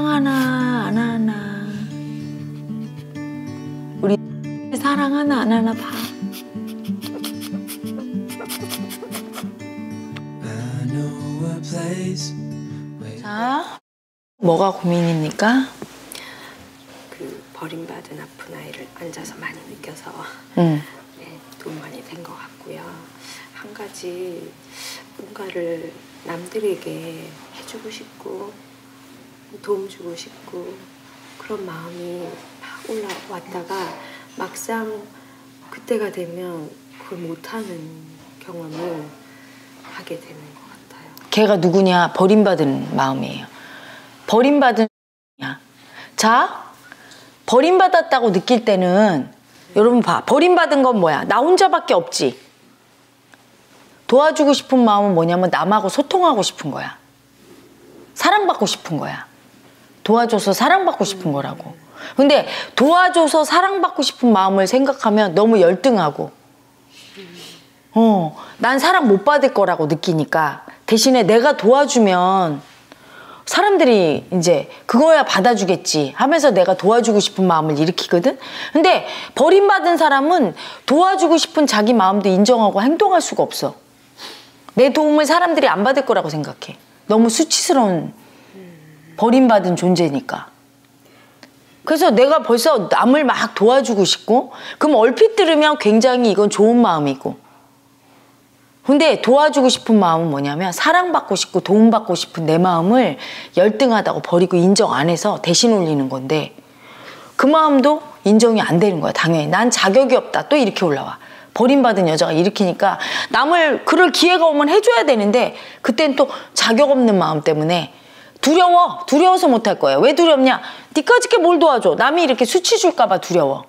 사랑하나 안 하나 우리 사랑하나 안 하나 봐 자, 뭐가 고민입니까? 그 버림받은 아픈 아이를 앉아서 많이 느껴서 응. 네, 도움 많이 된 것 같고요. 한 가지 뭔가를 남들에게 해주고 싶고 도움 주고 싶고 그런 마음이 막 올라왔다가 막상 그때가 되면 그걸 못하는 경험을 하게 되는 것 같아요. 걔가 누구냐? 버림받은 마음이에요. 버림받은 야. 자, 버림받았다고 느낄 때는 여러분 봐. 버림받은 건 뭐야? 나 혼자밖에 없지. 도와주고 싶은 마음은 뭐냐면 남하고 소통하고 싶은 거야. 사랑받고 싶은 거야. 도와줘서 사랑받고 싶은 거라고. 근데 도와줘서 사랑받고 싶은 마음을 생각하면 너무 열등하고 어, 난 사랑 못 받을 거라고 느끼니까 대신에 내가 도와주면 사람들이 이제 그거야 받아주겠지 하면서 내가 도와주고 싶은 마음을 일으키거든. 근데 버림받은 사람은 도와주고 싶은 자기 마음도 인정하고 행동할 수가 없어. 내 도움을 사람들이 안 받을 거라고 생각해. 너무 수치스러운 버림받은 존재니까. 그래서 내가 벌써 남을 막 도와주고 싶고, 그럼 얼핏 들으면 굉장히 이건 좋은 마음이고, 근데 도와주고 싶은 마음은 뭐냐면 사랑받고 싶고 도움받고 싶은 내 마음을 열등하다고 버리고 인정 안 해서 대신 올리는 건데 그 마음도 인정이 안 되는 거야 당연히. 난 자격이 없다. 또 이렇게 올라와. 버림받은 여자가 일으키니까 남을 그럴 기회가 오면 해줘야 되는데 그땐 또 자격 없는 마음 때문에 두려워 두려워서 못 할 거예요 왜 두렵냐 니까짓게 뭘 도와줘 남이 이렇게 수치 줄까 봐 두려워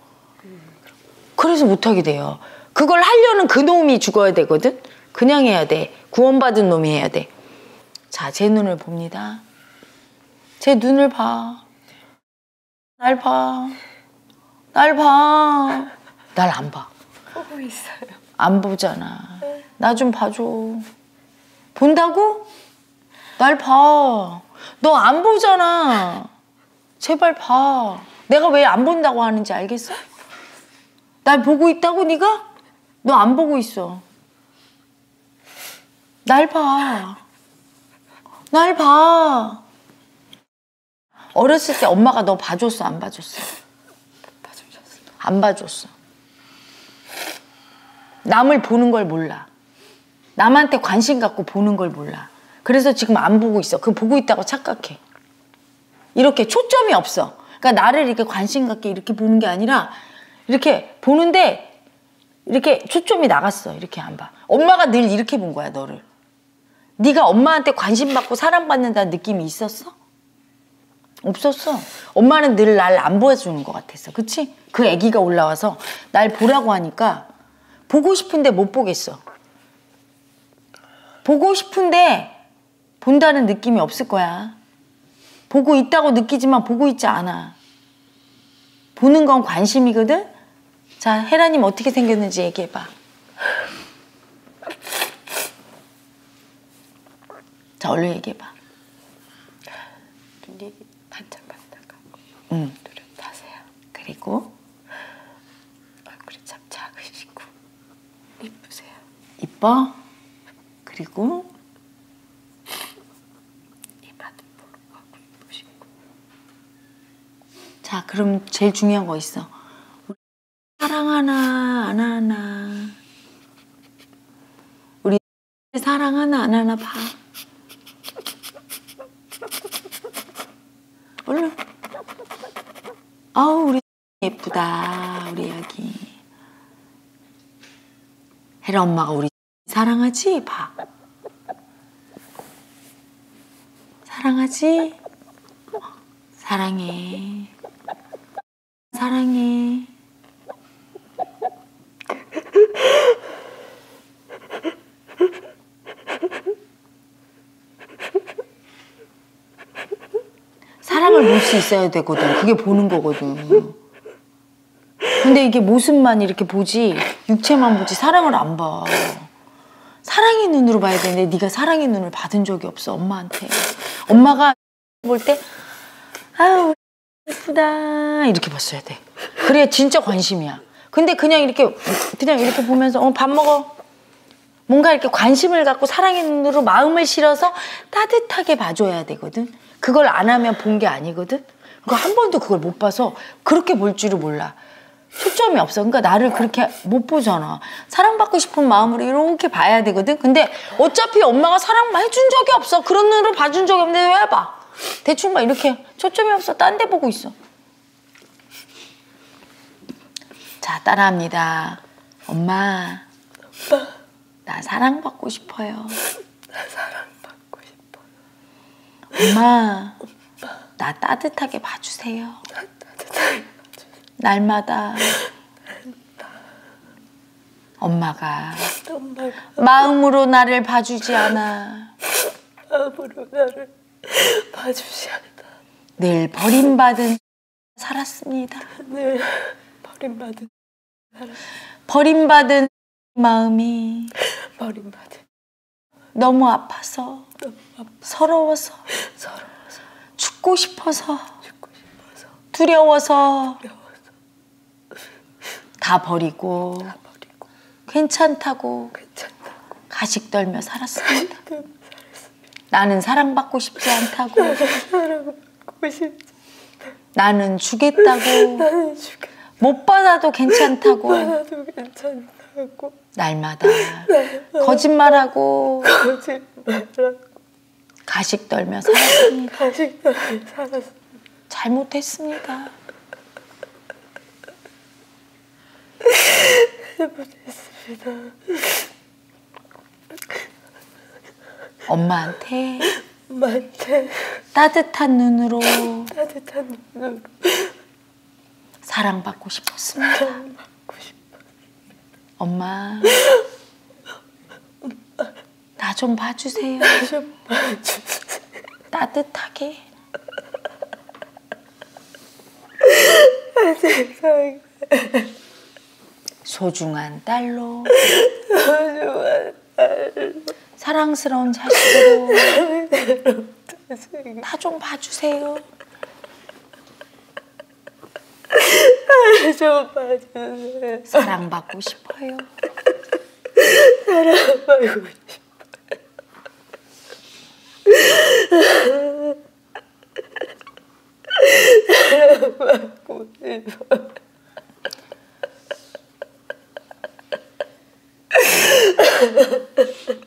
그래서 못 하게 돼요. 그걸 하려는 그 놈이 죽어야 되거든? 그냥 해야 돼. 구원받은 놈이 해야 돼. 자, 제 눈을 봅니다. 제 눈을 봐. 날 봐. 날 봐. 날 안 봐. 보고 있어요. 안 보잖아. 나 좀 봐줘. 본다고? 날 봐. 너 안 보잖아. 제발 봐. 내가 왜 안 본다고 하는지 알겠어? 날 보고 있다고 네가? 너 안 보고 있어. 날 봐. 날 봐. 어렸을 때 엄마가 너 봐줬어, 안 봐줬어? 안 봐줬어. 남을 보는 걸 몰라. 남한테 관심 갖고 보는 걸 몰라. 그래서 지금 안 보고 있어. 그 보고 있다고 착각해. 이렇게 초점이 없어. 그러니까 나를 이렇게 관심 갖게 이렇게 보는 게 아니라 이렇게 보는데 이렇게 초점이 나갔어. 이렇게 안 봐. 엄마가 늘 이렇게 본 거야, 너를. 네가 엄마한테 관심 받고 사랑받는다는 느낌이 있었어? 없었어. 엄마는 늘 날 안 보여주는 것 같았어. 그치? 그 아기가 올라와서 날 보라고 하니까 보고 싶은데 못 보겠어. 보고 싶은데 본다는 느낌이 없을 거야. 보고 있다고 느끼지만 보고 있지 않아. 보는 건 관심이거든? 자, 헤라님 어떻게 생겼는지 얘기해봐. 자, 얼른 얘기해봐. 눈이 반짝반짝하고 응. 뚜렷하세요. 그리고 얼굴이 참 작으시고 이쁘세요. 이뻐. 그리고 이마도 뽀록하고 이쁘시고 자, 그럼 제일 중요한 거 있어. 사랑하나 안 하나. 우리 사랑하나 안 하나 봐. 얼른. 아우 우리 예쁘다 우리 아기. 혜라 엄마가 우리 사랑하지? 봐. 사랑하지? 사랑해. 사랑해. 사랑을 볼 수 있어야 되거든. 그게 보는 거거든. 근데 이게 모습만 이렇게 보지 육체만 보지 사랑을 안 봐. 사랑의 눈으로 봐야 되는데 네가 사랑의 눈을 받은 적이 없어 엄마한테. 엄마가 볼 때 아유 예쁘다 이렇게 봤어야 돼. 그래야 진짜 관심이야. 근데 그냥 이렇게 그냥 이렇게 보면서 어 밥 먹어. 뭔가 이렇게 관심을 갖고 사랑의 눈으로 마음을 실어서 따뜻하게 봐줘야 되거든. 그걸 안 하면 본 게 아니거든. 그거 한 번도 그걸 못 봐서 그렇게 볼 줄을 몰라. 초점이 없어. 그러니까 나를 그렇게 못 보잖아. 사랑받고 싶은 마음으로 이렇게 봐야 되거든. 근데 어차피 엄마가 사랑 해준 적이 없어. 그런 눈으로 봐준 적이 없는데 왜 봐? 대충 막 이렇게 초점이 없어. 딴 데 보고 있어. 자, 따라합니다. 엄마, 나 사랑받고 싶어요. 나 사랑받고 싶어. 엄마, 나 따뜻하게 봐주세요. 나 따뜻하게 날마다. 엄마가 엄마가 마음으로 나를 봐주지 않아. 마음으로 나를 봐주지 않다. 늘 버림받은 살았습니다. 늘 버림받은 버림받은 마음이 버림받은 너무 아파서 너무 아파 서러워서 서러워서 죽고 싶어서 죽고 싶어서 두려워서 두려워서 다 버리고 다 버리고 괜찮다고 괜찮다고 가식 떨며 살았습니다. 그 살았습니다. 나는 사랑받고 싶지 않다고. 사랑받고 싶지 나는 주겠다고. 나는 죽게 못 받아도 괜찮다고. 나도 괜찮다고. 날마다. 거짓말하고. 거짓말하고. 가식 떨며 살았습니다. 가식도 살았어 잘못했습니다. 잘못했습니다. 엄마한테 엄마한테 따뜻한 눈으로 따뜻한 눈으로 사랑받고 싶었습니다. 사랑받고 싶어. 엄마, 나 좀 봐주세요. 좀 봐주세요. 따뜻하게. 세상에 소중한 딸로, 소중한 사랑스러운 자식으로 자식 나좀 봐주세요. 좀 봐주세요. 사랑받고 싶어요. 사랑하고 싶어. 사랑하고 싶어. 아,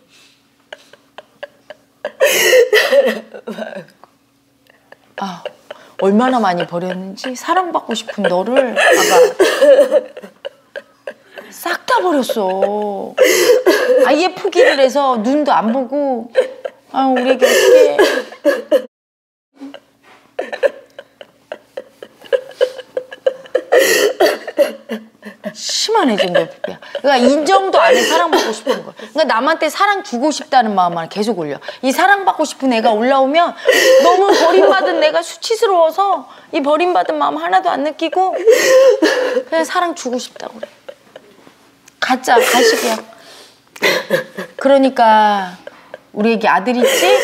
얼마나 많이 버렸는지 사랑받고 싶은 너를 아가 싹다 버렸어. 아예 포기를 해서 눈도 안 보고 아 우리 애기 어떻게 심한 애정결핍이야. 그러니까 인정도 안 해 사랑받고 싶은 거. 그러니까 남한테 사랑 주고 싶다는 마음만 계속 올려. 이 사랑받고 싶은 애가 올라오면 너무 버림받은 내가 수치스러워서 이 버림받은 마음 하나도 안 느끼고 그냥 사랑 주고 싶다고 그래. 가짜 가식이야. 그러니까 우리 애기 아들 있지?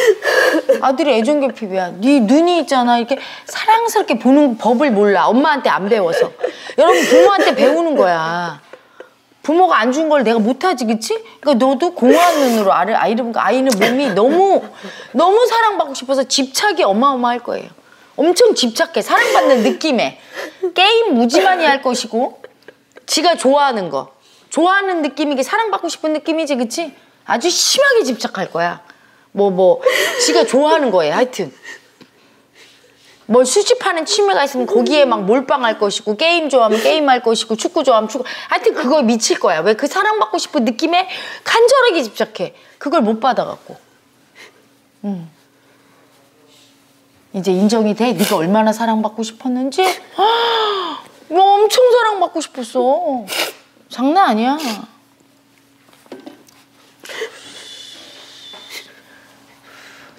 아들이 애정결핍이야. 네 눈이 있잖아. 이렇게 사랑스럽게 보는 법을 몰라. 엄마한테 안 배워서. 여러분 부모한테 배우는 거야. 부모가 안 준 걸 내가 못하지, 그치? 그러니까 너도 공허한 눈으로 아이를, 아이를 보니까 아이는 몸이 너무, 너무 사랑받고 싶어서 집착이 어마어마할 거예요. 엄청 집착해. 사랑받는 느낌에. 게임 무지 많이 할 것이고, 지가 좋아하는 거. 좋아하는 느낌이게 사랑받고 싶은 느낌이지, 그치? 아주 심하게 집착할 거야. 뭐, 뭐, 지가 좋아하는 거예요, 하여튼. 뭘 수집하는 취미가 있으면 거기에 막 몰빵할 것이고 게임 좋아하면 게임할 것이고 축구 좋아하면 축구. 하여튼 그거에 미칠 거야. 왜 그 사랑받고 싶은 느낌에 간절하게 집착해. 그걸 못 받아갖고. 음. 이제 인정이 돼? 네가 얼마나 사랑받고 싶었는지? 너 엄청 사랑받고 싶었어. 장난 아니야.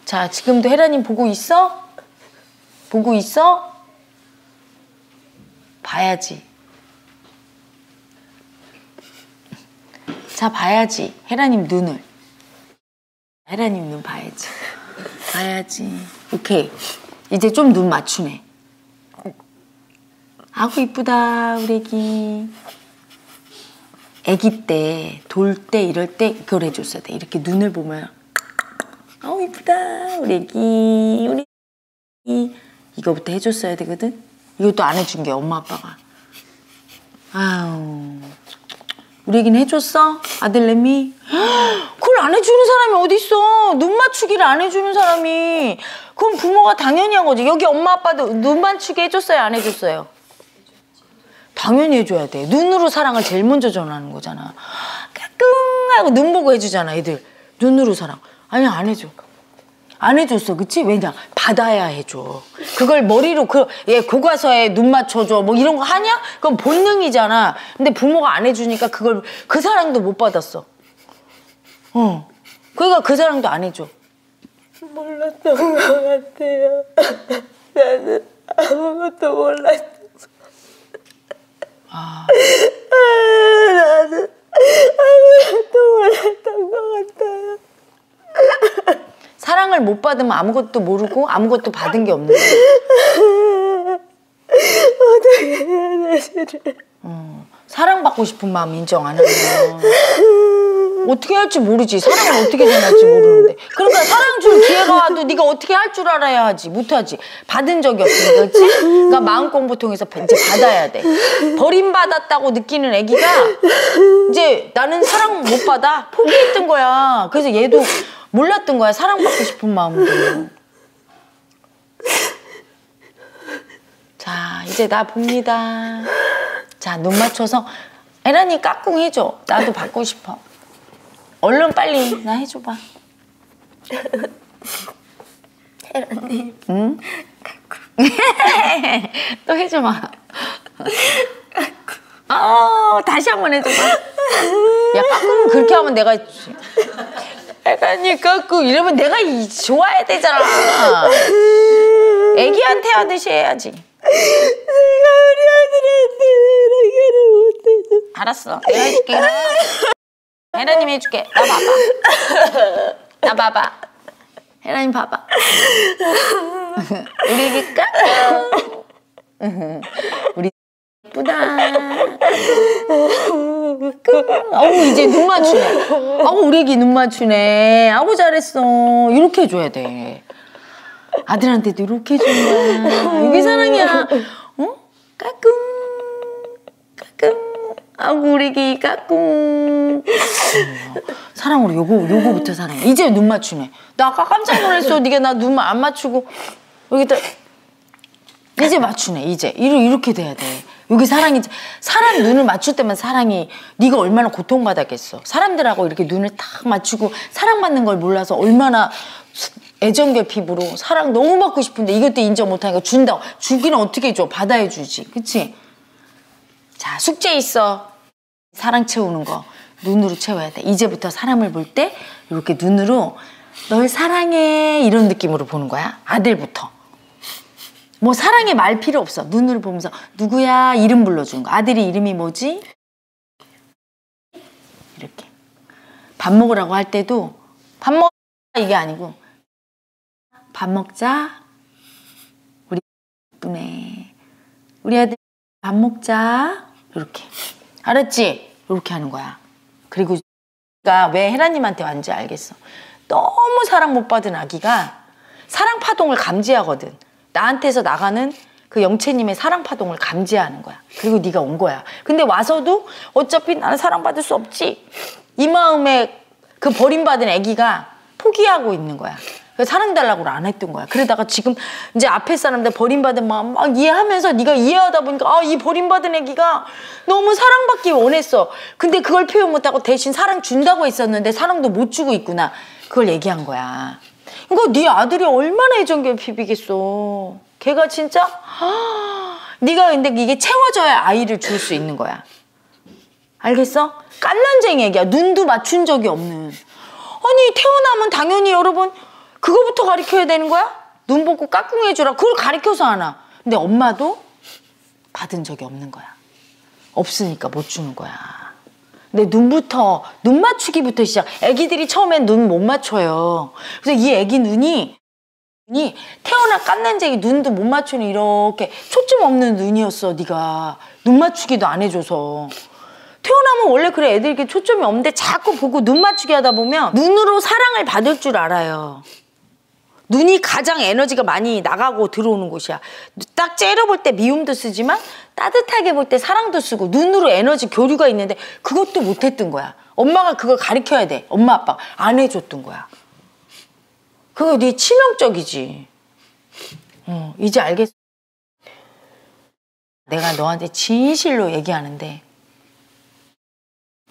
자 지금도 헤라님 보고 있어? 보고 있어? 봐야지. 자, 봐야지. 헤라님 눈을. 헤라님 눈 봐야지. 봐야지. 오케이. 이제 좀 눈 맞추네. 아구 이쁘다 우리 애기. 애기 때, 돌 때, 이럴 때 그걸 해줬어야 돼. 이렇게 눈을 보면 아우 이쁘다 우리 애기 우리 애기 이거부터 해줬어야 되거든. 이것도 안 해준 게 엄마 아빠가. 아우 우리 애기는 해줬어 아들내미. 그걸 안 해주는 사람이 어디 있어? 눈 맞추기를 안 해주는 사람이. 그럼 부모가 당연히 한 거지. 여기 엄마 아빠도 눈 맞추기 해줬어요 안 해줬어요? 당연히 해줘야 돼. 눈으로 사랑을 제일 먼저 전하는 거잖아. 까꿍 하고 눈 보고 해주잖아, 애들. 눈으로 사랑. 아니, 안 해줘. 안 해줬어, 그치? 왜냐? 받아야 해줘. 그걸 머리로, 그, 얘 교과서에 눈 맞춰줘. 뭐 이런 거 하냐? 그건 본능이잖아. 근데 부모가 안 해주니까 그걸, 그 사랑도 못 받았어. 어. 그러니까 그 사랑도 안 해줘. 몰랐던 것 같아요. 나는 아무것도 몰랐어. 아. 나는 아무것도 몰랐던 것 같아요. 사랑을 못 받으면 아무것도 모르고 아무것도 받은 게 없는 거야. 어떻게 해야 되지를. 사랑받고 싶은 마음 인정 안 하면 어떻게 할지 모르지. 사랑을 어떻게 전할지 모르는데. 그러니까 사랑 줄 기회가 와도 네가 어떻게 할 줄 알아야 하지. 못하지. 받은 적이 없으니까 그렇지? 그러니까 마음 공부 통해서 이제 받아야 돼. 버림받았다고 느끼는 애기가 이제 나는 사랑 못 받아. 포기했던 거야. 그래서 얘도 몰랐던 거야 사랑받고 싶은 마음도 자 이제 나 봅니다 자, 눈 맞춰서 에라니 까꿍 해줘. 나도 받고 싶어. 얼른 빨리 나 해줘봐. 에라님. 응? 또 해줘봐. 어, 다시 한 번 해줘봐. 야, 까꿍 그렇게 하면 내가 에라니 까꿍 이러면 내가 이- 좋아야 되잖아. 애기한테 하듯이 해야지. 내가 우리 아들한테 이렇게를 못해줘. 알았어. 내가 해줄게. 혜라님 해줄게. 나 봐봐. 나 봐봐. 혜라님 봐봐. 우리 애기 까꿍. 우리 예쁘다. 어우 이제 눈 맞추네. 어우 우리 애기 눈 맞추네. 아우 잘했어. 이렇게 해줘야 돼. 아들한테도 이렇게 해주는 거야. 이게 사랑이야. 어? 까꿍. 까꿍. 아구 우리 기 까꿍. 사랑으로 요거 요거부터 사랑해. 이제 눈 맞추네. 나 아까 깜짝 놀랐어. 네가 나 눈 안 맞추고 여기다 이제 맞추네. 이제 이렇게 돼야 돼. 여기 사랑이 사람 눈을 맞출 때만 사랑이 네가 얼마나 고통받았겠어. 사람들하고 이렇게 눈을 딱 맞추고 사랑받는 걸 몰라서 얼마나 애정 결핍으로 사랑 너무 받고 싶은데 이것도 인정 못하니까 준다. 주기는 어떻게 줘? 받아야 주지. 그치? 자, 숙제 있어. 사랑 채우는 거. 눈으로 채워야 돼. 이제부터 사람을 볼 때 이렇게 눈으로 널 사랑해 이런 느낌으로 보는 거야. 아들부터. 뭐 사랑해 말 필요 없어. 눈으로 보면서 누구야 이름 불러주는 거. 아들이 이름이 뭐지? 이렇게. 밥 먹으라고 할 때도 밥먹 이게 아니고 밥 먹자. 우리 예쁘네. 우리 아들 밥 먹자. 이렇게. 알았지? 이렇게 하는 거야. 그리고 가왜 헤라님한테 왔는지 알겠어. 너무 사랑 못 받은 아기가 사랑 파동을 감지하거든. 나한테서 나가는 그 영채님의 사랑 파동을 감지하는 거야. 그리고 네가 온 거야. 근데 와서도 어차피 나는 사랑받을 수 없지. 이 마음에 그 버림받은 아기가 포기하고 있는 거야. 그래서 사랑 달라고 안 했던 거야. 그러다가 지금 이제 앞에 사람들 버림받은 마음 막 이해하면서 네가 이해하다 보니까 아, 이 버림받은 애기가 너무 사랑받기 원했어. 근데 그걸 표현 못하고 대신 사랑 준다고 했었는데 사랑도 못 주고 있구나. 그걸 얘기한 거야. 이거 네 아들이 얼마나 애정 결핍이겠어. 걔가 진짜 네가 근데 이게 채워져야 아이를 줄 수 있는 거야. 알겠어? 깐난쟁이 애기야. 눈도 맞춘 적이 없는. 아니 태어나면 당연히 여러분 그거부터 가르쳐야 되는 거야? 눈 보고 까꿍해 주라. 그걸 가르쳐서 하나. 근데 엄마도 받은 적이 없는 거야. 없으니까 못 주는 거야. 근데 눈부터 눈 맞추기부터 시작. 애기들이 처음엔 눈 못 맞춰요. 그래서 이 애기 눈이 눈이 태어나 깐난쟁이 눈도 못 맞추는 이렇게 초점 없는 눈이었어 네가. 눈 맞추기도 안 해줘서. 태어나면 원래 그래. 애들 이렇게 초점이 없는데 자꾸 보고 눈 맞추기 하다 보면 눈으로 사랑을 받을 줄 알아요. 눈이 가장 에너지가 많이 나가고 들어오는 곳이야. 딱 째려볼 때 미움도 쓰지만 따뜻하게 볼 때 사랑도 쓰고 눈으로 에너지 교류가 있는데 그것도 못했던 거야 엄마가 그걸 가르쳐야 돼 엄마 아빠가 안 해줬던 거야 그거 네 치명적이지. 어, 이제 알겠어. 내가 너한테 진실로 얘기하는데,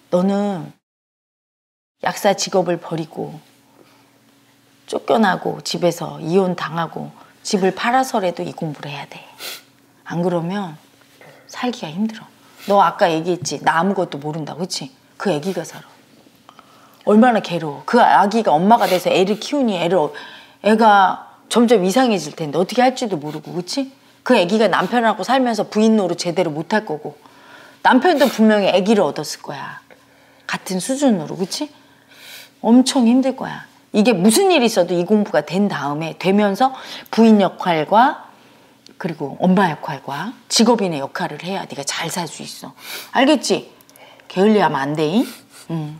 너는 약사 직업을 버리고, 쫓겨나고, 집에서 이혼 당하고, 집을 팔아서라도 이 공부를 해야 돼. 안 그러면 살기가 힘들어. 너 아까 얘기했지. 나 아무것도 모른다고, 그치? 그 애기가 살아. 얼마나 괴로워. 그 아기가 엄마가 돼서 애를 키우니 애를 어- 애가 점점 이상해질 텐데 어떻게 할지도 모르고 그치? 그 애기가 남편하고 살면서 부인 노릇 제대로 못할 거고 남편도 분명히 애기를 얻었을 거야. 같은 수준으로 그치? 엄청 힘들 거야. 이게 무슨 일이 있어도 이 공부가 된 다음에 되면서 부인 역할과 그리고 엄마 역할과 직업인의 역할을 해야 네가 잘 살 수 있어. 알겠지? 게을리하면 안 돼. 응.